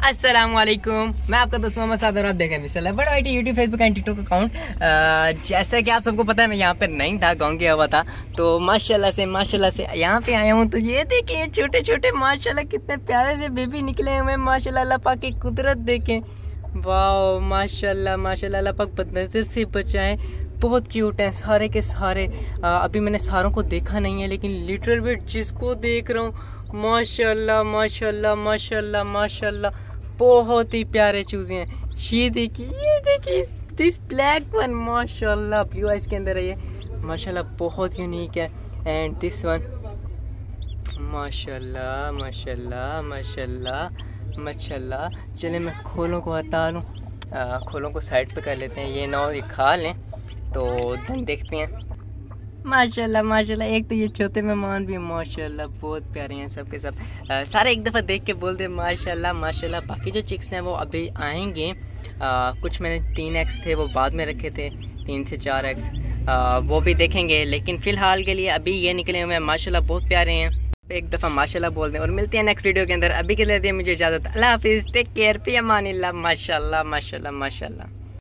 वालेकुम मैं आपका दोस्त मोहम्मद साद और आप देखें मिस्टर बड़ा I T YouTube Facebook and TikTok account जैसा कि आप सबको पता है, मैं यहाँ पर नहीं था, गाँव गया हुआ था। तो माशाल्लाह से माशाल्लाह से यहाँ पे आया हूँ। तो ये देखिए छोटे छोटे माशाल्लाह कितने प्यारे से बेबी निकले हुए माशाल्लाह अल्लाह पाक की कुदरत देखें। वाह माशाल्लाह माशाल्लाह अल्लाह पाक बदनजर से बचाएँ बहुत क्यूट हैं सारे के सारे। अभी मैंने सारों को देखा नहीं है, लेकिन लिटरल वेट जिसको देख रहा हूँ, माशाल्लाह माशाल्लाह माशाल्लाह माशाल्लाह। बहुत ही प्यारे चूजे हैं। ये देखिए ये देखिए दिस ब्लैक वन माशाल्लाह ब्लू आइज़ के अंदर है ये। माशाल्लाह, बहुत यूनिक है। एंड दिस वन माशाल्लाह माशाल्लाह माशाल्लाह माशाल्लाह। चले मैं खोलों को हटा लूँ। खोलों को साइड पे कर लेते हैं। ये नौ ये खा लें तो धन देखते हैं। माशाल्लाह माशाल्लाह। एक तो ये छोटे मेहमान भी माशाल्लाह बहुत प्यारे हैं सब के सब। आ, सारे एक दफ़ा देख के बोलते हैं माशाल्लाह माशाल्लाह। बाकी जो चिक्स हैं वो अभी आएँगे। आ, कुछ मैंने तीन एक्स थे वो बाद में रखे थे तीन से चार एक्स आ, वो भी देखेंगे लेकिन फ़िलहाल के लिए अभी ये निकले हुए हैं माशाल्लाह बहुत प्यारे हैं। एक दफ़ा माशाल्लाह बोल दें और मिलते हैं नेक्स्ट वीडियो के अंदर। अभी के लिए मुझे इजाज़त। अल्लाह हाफिज़ टेक केयर पी अमान माशाल्लाह माशाल्लाह माशाल्लाह।